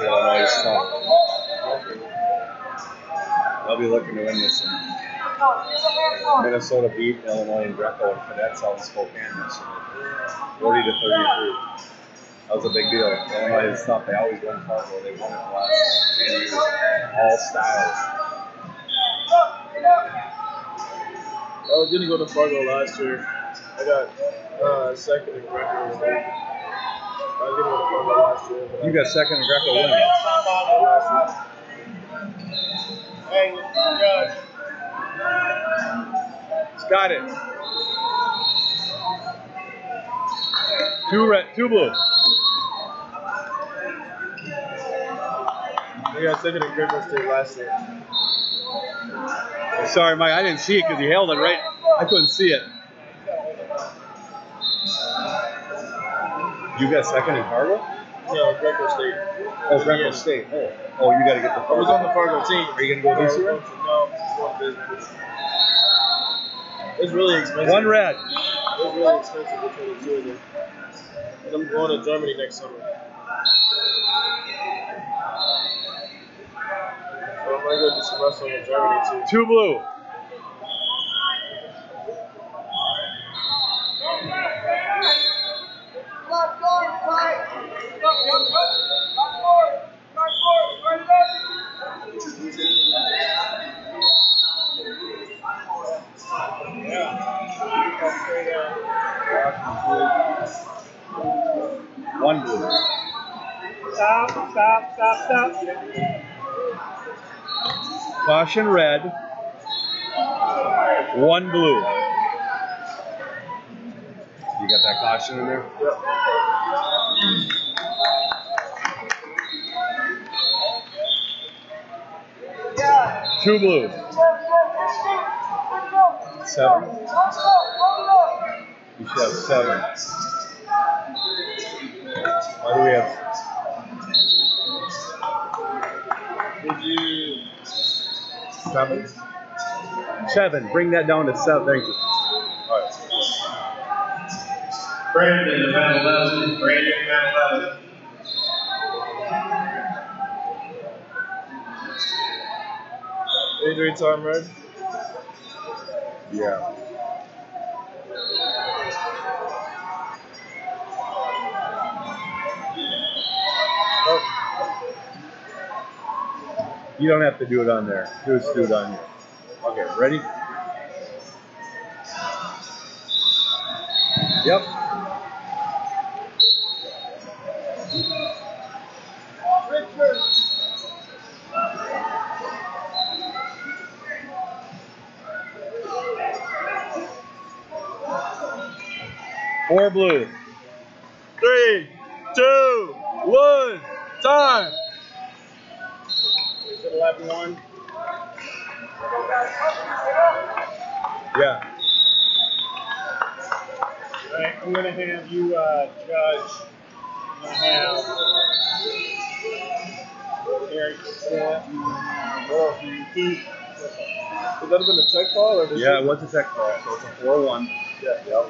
against Illinois is tough. They'll be looking to win this one. Minnesota beat Illinois and Greco and cadets out in Spokane yesterday, 40 to 33. That was a big deal. Illinois is tough. They always win Fargo. They won it the last 10 years. All styles. I was gonna go to Fargo last year. I got uh, second in Greco. You got second in Greco win. Hey, Judge. Got it. Two red, two blue. I got second in Greco State last year. Sorry, Mike, I didn't see it because he held it right. I couldn't see it. You got second in Fargo? No, Greco State. Oh, Greco State. Oh, oh, you got to get the. I was on the Fargo team. Are you gonna go this year? No, just going business. It's really expensive. One red. It's really expensive between the two of them. And I'm going to Germany next summer. So I'm gonna go do some wrestling in Germany too. Two blue. Left guard, tight. Go, go, go. Back forward. Back forward. Right there. One blue. Stop, stop, stop, stop. Caution red. One blue. You got that caution in there? Yep. Two blue. Seven. You should have seven. Why do we have? Did you? Seven? Seven. Bring that down to seven. Thank you. All right. Brandon, the man 11. Brandon, man 11. Adrian Tom Red. Yeah. Oh. You don't have to do it on there. It, do it on here. Okay, ready? Yep. Four blue. Three, two, one, time. Is it 11 1? Yeah. Right, I'm going to have you uh, judge. I'm going to have Eric Smith and and Keith. Would that have been a tech fall or? Yeah, it- was a tech fall, so it's a 4 1. Yeah. Yep.